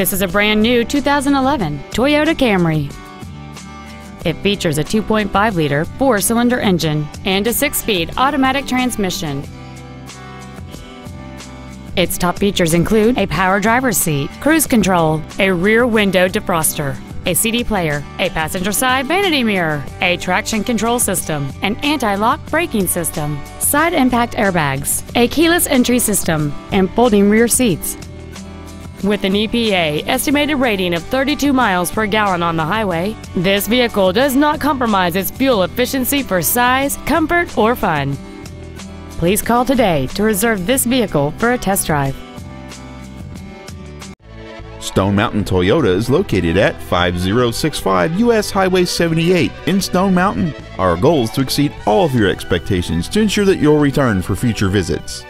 This is a brand new 2011 Toyota Camry. It features a 2.5 liter four cylinder engine and a six speed automatic transmission. Its top features include a power driver's seat, cruise control, a rear window defroster, a CD player, a passenger side vanity mirror, a traction control system, an anti-lock braking system, side impact airbags, a keyless entry system, and folding rear seats. With an EPA estimated rating of 32 miles per gallon on the highway, this vehicle does not compromise its fuel efficiency for size, comfort, or fun. Please call today to reserve this vehicle for a test drive. Stone Mountain Toyota is located at 5065 US Highway 78 in Stone Mountain. Our goal is to exceed all of your expectations to ensure that you'll return for future visits.